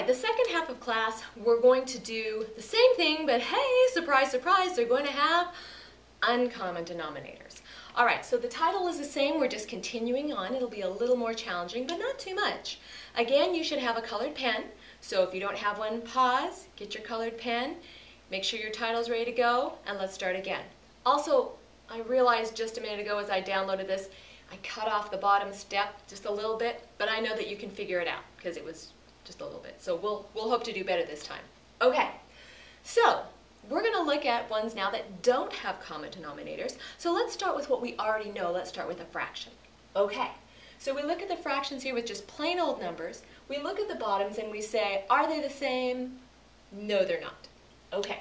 right, the second half of class, we're going to do the same thing, but hey, surprise, surprise, they're going to have uncommon denominators. All right, so the title is the same, we're just continuing on. It'll be a little more challenging, but not too much. Again, you should have a colored pen, so if you don't have one, pause, get your colored pen, make sure your title's ready to go, and let's start again. Also, I realized just a minute ago as I downloaded this, I cut off the bottom step just a little bit, but I know that you can figure it out because it was just a little bit. So we'll, we'll hope to do better this time. Okay, so we're going to look at ones now that don't have common denominators. So let's start with what we already know. Let's start with a fraction. Okay, so we look at the fractions here with just plain old numbers. We look at the bottoms and we say, are they the same? No, they're not. Okay,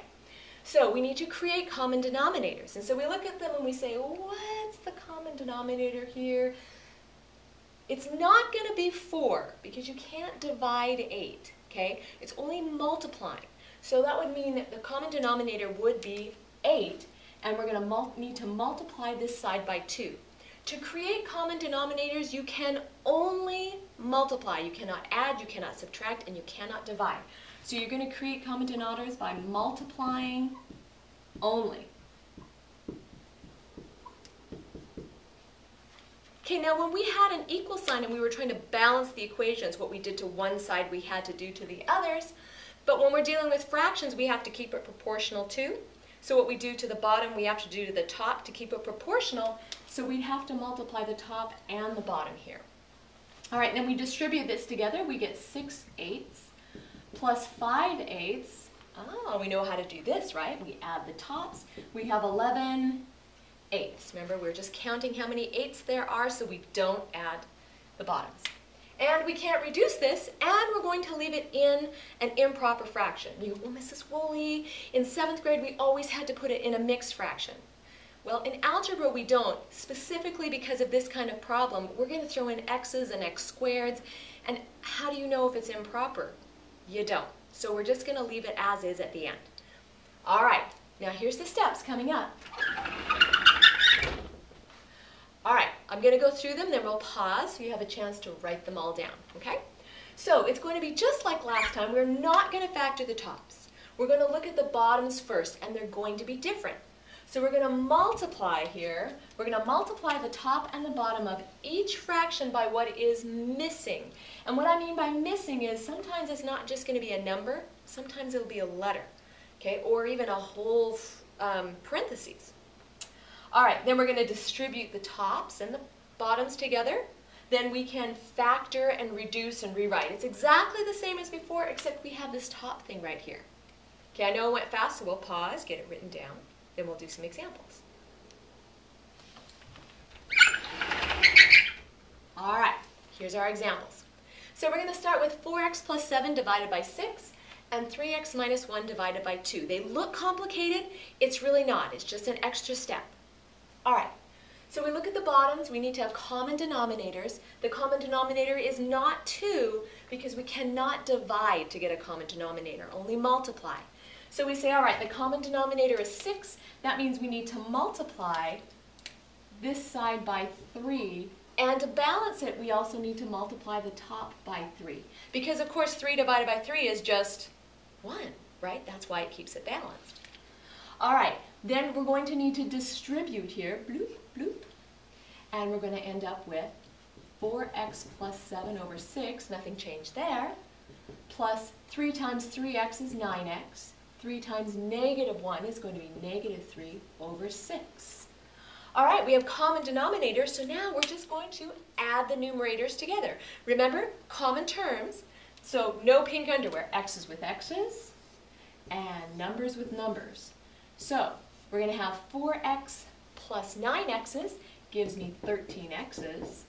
so we need to create common denominators. And so we look at them and we say, what's the common denominator here? It's not going to be 4 because you can't divide 8, okay? It's only multiplying. So that would mean that the common denominator would be 8, and we're going to need to multiply this side by 2. To create common denominators, you can only multiply. You cannot add, you cannot subtract, and you cannot divide. So you're going to create common denominators by multiplying only. Okay, now when we had an equal sign and we were trying to balance the equations, what we did to one side we had to do to the others. But when we're dealing with fractions, we have to keep it proportional too. So what we do to the bottom, we have to do to the top to keep it proportional. So we'd have to multiply the top and the bottom here. All right, then we distribute this together. We get 6 eighths plus 5 eighths. Oh, we know how to do this, right? We add the tops. We have 11 eighths. Remember, we're just counting how many eighths there are so we don't add the bottoms. And we can't reduce this, and we're going to leave it in an improper fraction. You well, oh, Mrs. Woolley, in seventh grade we always had to put it in a mixed fraction. Well, in algebra we don't, specifically because of this kind of problem. We're going to throw in x's and x squareds, and how do you know if it's improper? You don't. So we're just going to leave it as is at the end. All right, now here's the steps coming up. All right, I'm going to go through them, then we'll pause so you have a chance to write them all down, okay? So it's going to be just like last time. We're not going to factor the tops. We're going to look at the bottoms first, and they're going to be different. So we're going to multiply here. We're going to multiply the top and the bottom of each fraction by what is missing. And what I mean by missing is sometimes it's not just going to be a number. Sometimes it'll be a letter, okay, or even a whole um, parentheses. All right, then we're going to distribute the tops and the bottoms together. Then we can factor and reduce and rewrite. It's exactly the same as before, except we have this top thing right here. Okay, I know it went fast, so we'll pause, get it written down, then we'll do some examples. All right, here's our examples. So we're going to start with 4x plus 7 divided by 6 and 3x minus 1 divided by 2. They look complicated. It's really not. It's just an extra step. All right, so we look at the bottoms, we need to have common denominators. The common denominator is not 2 because we cannot divide to get a common denominator, only multiply. So we say, all right, the common denominator is 6. That means we need to multiply this side by 3. And to balance it, we also need to multiply the top by 3. Because, of course, 3 divided by 3 is just 1, right? That's why it keeps it balanced. All right, then we're going to need to distribute here, bloop, bloop, and we're going to end up with 4x plus 7 over 6, nothing changed there, plus 3 times 3x is 9x, 3 times negative 1 is going to be negative 3 over 6. All right, we have common denominators, so now we're just going to add the numerators together. Remember, common terms, so no pink underwear, x's with x's, and numbers with numbers. So we're going to have 4x plus 9x's gives me 13x's.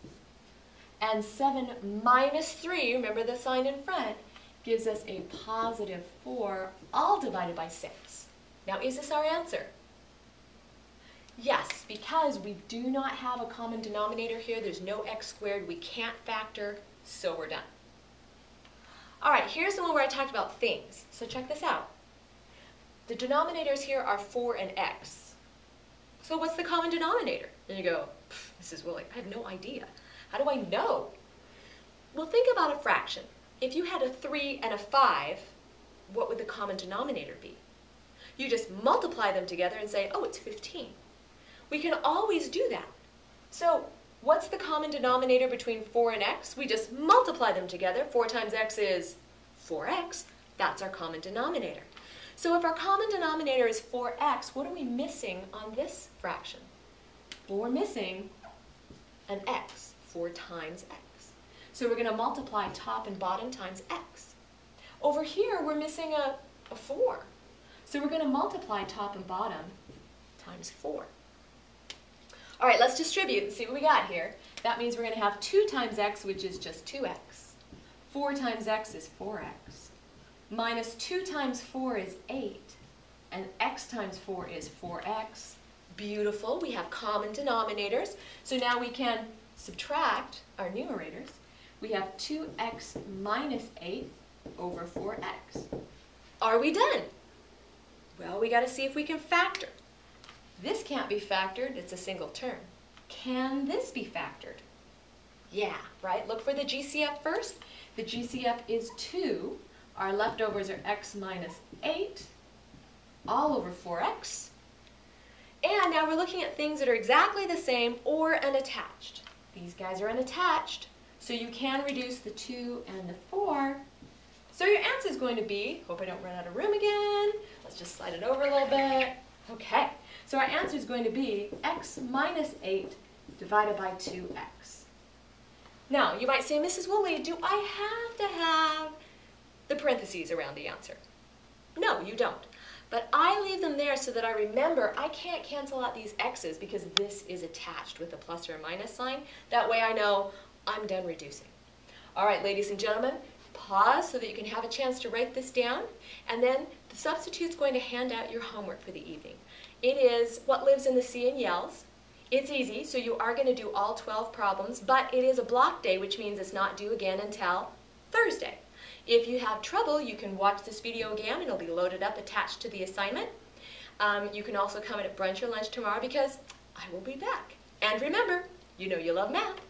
And 7 minus 3, remember the sign in front, gives us a positive 4, all divided by 6. Now, is this our answer? Yes, because we do not have a common denominator here. There's no x squared. We can't factor, so we're done. All right, here's the one where I talked about things. So check this out. The denominators here are 4 and x. So what's the common denominator? And you go, Mrs. Woolley, I have no idea. How do I know? Well, think about a fraction. if you had a 3 and a 5, what would the common denominator be? You just multiply them together and say, oh, it's 15. We can always do that. So what's the common denominator between 4 and x? We just multiply them together. 4 times x is 4x. That's our common denominator. So if our common denominator is 4x, what are we missing on this fraction? Well, we're missing an x, 4 times x. So we're going to multiply top and bottom times x. Over here, we're missing a, a 4. So we're going to multiply top and bottom times 4. All right, let's distribute and see what we got here. That means we're going to have 2 times x, which is just 2x. 4 times x is 4x. Minus 2 times 4 is 8. And x times 4 is 4x. Beautiful. We have common denominators. So now we can subtract our numerators. We have 2x minus 8 over 4x. Are we done? Well, we got to see if we can factor. This can't be factored, it's a single term. Can this be factored? Yeah, right? Look for the GCF first. The GCF is 2. Our leftovers are x minus 8 all over 4x. And now we're looking at things that are exactly the same or unattached. These guys are unattached, so you can reduce the 2 and the 4. So your answer is going to be, hope I don't run out of room again. Let's just slide it over a little bit. Okay. So our answer is going to be x minus 8 divided by 2x. Now, you might say, Mrs. Woolley, do I have to have the parentheses around the answer? No, you don't. But I leave them there so that I remember I can't cancel out these x's because this is attached with a plus or a minus sign. That way I know I'm done reducing. All right, ladies and gentlemen, pause so that you can have a chance to write this down. And then the substitute's going to hand out your homework for the evening. It is What Lives in the Sea and Yells. It's easy, so you are going to do all 12 problems, but it is a block day, which means it's not due again until Thursday. If you have trouble, you can watch this video again. It'll be loaded up attached to the assignment. Um, you can also come in at brunch or lunch tomorrow because I will be back. And remember, you know you love math.